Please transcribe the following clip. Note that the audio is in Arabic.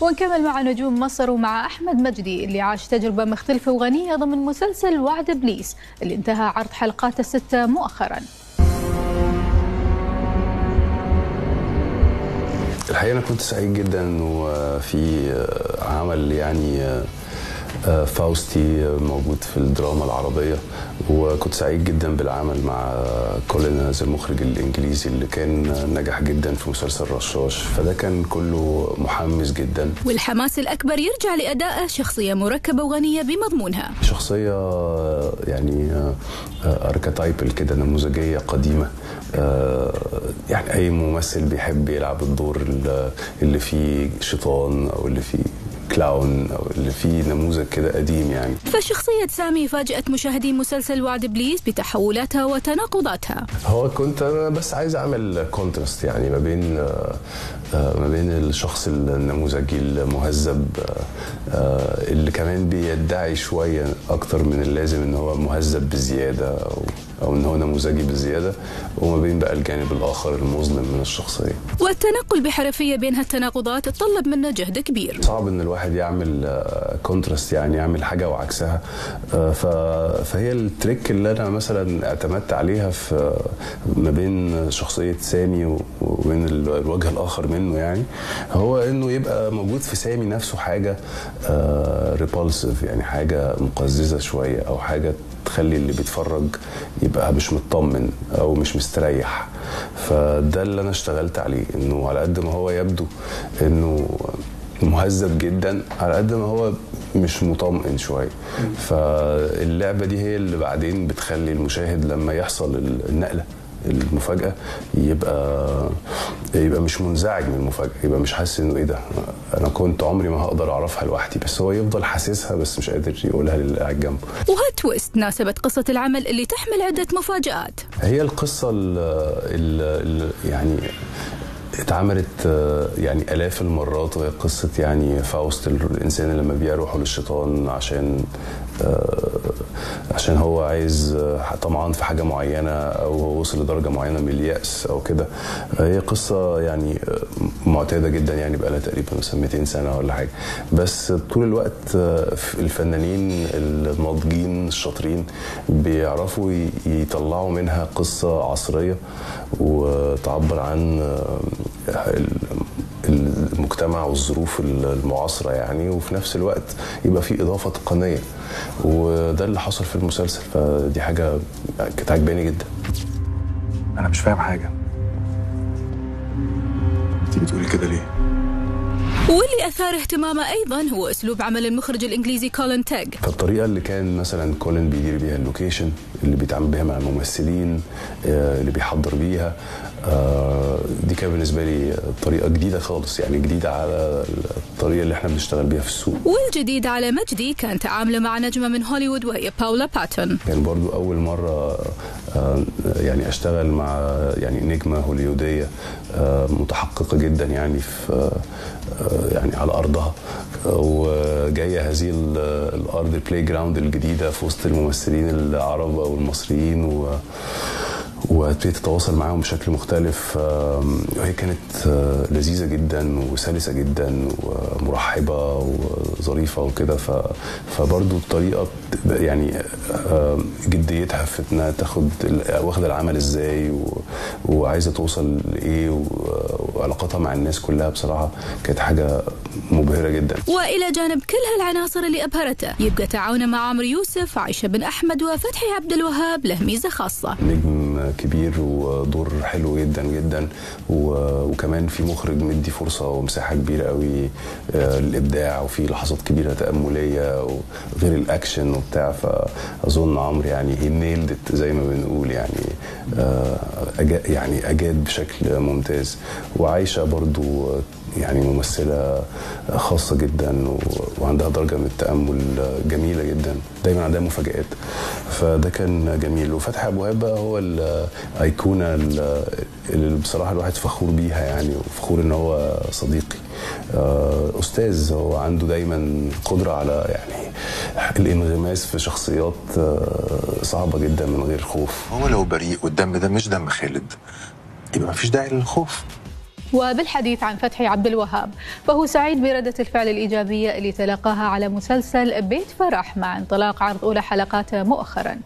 ونكمل مع نجوم مصر ومع أحمد مجدي اللي عاش تجربة مختلفة وغنية ضمن مسلسل وعد إبليس اللي انتهى عرض حلقاته الستة مؤخرا. الحقيقة أنا كنت سعيد جدا إنه في عمل يعني فاوستي موجود في الدراما العربية. وكنت سعيد جدا بالعمل مع كولين هذا المخرج الإنجليزي اللي كان نجح جدا في مسلسل رشاش. فده كان كله محمس جدا. والحماس الأكبر يرجع لأداء شخصية مركبة وغنية بمضمونها. شخصية يعني archetypal كده نموذجية قديمة. يعني أي ممثل بيحب يلعب الدور اللي فيه شيطان أو اللي فيه clown أو اللي فيه نموذج كده قديم يعني. فشخصية سامي فاجأت مشاهدي مسلسل وعد إبليس بتحولاتها وتناقضاتها. هو كنت أنا بس عايز أعمل contrast يعني ما بين ما بين الشخص النموذجي المهذب اللي كمان بيدعي شوية أكتر من اللازم إن هو مهذب بزيادة أو إن هو نموذجي بزيادة وما بين بقى الجانب الآخر المظلم من الشخصية. والتنقل بحرفية بين هالتناقضات تطلب منا جهد كبير. صعب إن الواحد يعمل contrast يعني يعمل حاجة وعكسها فهي ال trick اللي أنا مثلا اعتمدت عليها في ما بين شخصية سامي وبين الوجه الآخر منه يعني هو إنه يبقى موجود في سامي نفسه حاجة ريبولسيف يعني حاجة مقززة شوية أو حاجة تخلي اللي بيتفرج يبقى مش مطمن أو مش مستريح. فده اللي أنا اشتغلت عليه إنه على قد ما هو يبدو إنه مهذب جدا على قد ما هو مش مطمئن شوية. فاللعبة دي هي اللي بعدين بتخلي المشاهد لما يحصل النقلة. المفاجأة يبقى يبقى مش منزعج من المفاجأة يبقى مش حاسس إنه إيه ده. أنا كنت عمري ما هقدر أعرفها لوحدي بس هو يفضل حاسسها بس مش قادر يقولها للي قاعد جنبه وهالتويست ناسبت قصة العمل اللي تحمل عدة مفاجآت. هي القصة اللي يعني اتعملت يعني آلاف المرات وهي قصة يعني فاوست الإنسان لما بيروحوا للشيطان عشان عشان هو عايز طمعان في حاجة معينة أو هو وصل لدرجة معينة من اليأس أو كده. هي قصة يعني معتادة جدا يعني بقى لها تقريبا مثلا 200 سنة ولا حاجة. بس طول الوقت الفنانين الناضجين الشاطرين بيعرفوا يطلعوا منها قصة عصرية وتعبر عن المجتمع والظروف المعاصرة يعني وفي نفس الوقت يبقى في إضافة تقنية. وده اللي حصل في المسلسل فدي حاجة كانت عجباني جدا. أنا مش فاهم حاجة. انت بتقولي كده ليه؟ واللي أثار اهتمامه أيضا هو أسلوب عمل المخرج الإنجليزي كولين تيج فالطريقة اللي كان مثلا كولين بيدير بيها ال location اللي بيتعامل بيها مع الممثلين اللي بيحضر بيها دي كان بالنسبة لي طريقة جديدة خالص يعني جديدة على الطريقة اللي إحنا بنشتغل بيها في السوق. والجديد على مجدي كان تعامله مع نجمة من هوليوود وهي باولا باتون. كان برضو أول مرة يعني أشتغل مع يعني نجمة هوليودية متحققة جدا يعني في يعني على أرضها. وجاية هذه الأرض ال playground الجديدة في وسط الممثلين العرب أو المصريين و وابتديت أتواصل معاهم بشكل مختلف. وهي كانت لذيذة جدا وسلسة جدا ومرحبة وظريفة وكده. فبرضه الطريقة يعني جديتها في إنها تاخد واخدة العمل إزاي وعايزة توصل لإيه وعلاقتها مع الناس كلها بصراحة كانت حاجة مبهرة جدا. وإلى جانب كل هالعناصر اللي أبهرته يبقى تعاونه مع عمرو يوسف عائشه بن أحمد وفتحي عبد الوهاب له ميزة خاصة. نجم كبير ودور حلو جدا جدا. وكمان في مخرج مدي فرصة ومساحة كبيرة قوي للإبداع وفي لحظات كبيرة تأملية وغير الأكشن وبتاع. فأظن عمرو يعني هي نيلد زي ما بنقول يعني أجاد يعني أجاد بشكل ممتاز. وعايشة برضو يعني ممثلة خاصة جدا وعندها درجة من التأمل جميلة جدا. دايما عندها مفاجآت. فده كان جميل. وفتحي وهاب بقى هو الأيقونة اللي بصراحة الواحد فخور بيها يعني وفخور إن هو صديقي. أستاذ هو عنده دايما قدرة على يعني الانغماس في شخصيات صعبة جدا من غير خوف. هو لو بريء والدم ده مش دم خالد يبقى مفيش داعي للخوف. وبالحديث عن فتحي عبد الوهاب فهو سعيد بردة الفعل الإيجابية اللي تلقاها على مسلسل بيت فرح مع انطلاق عرض أولى حلقاته مؤخرا.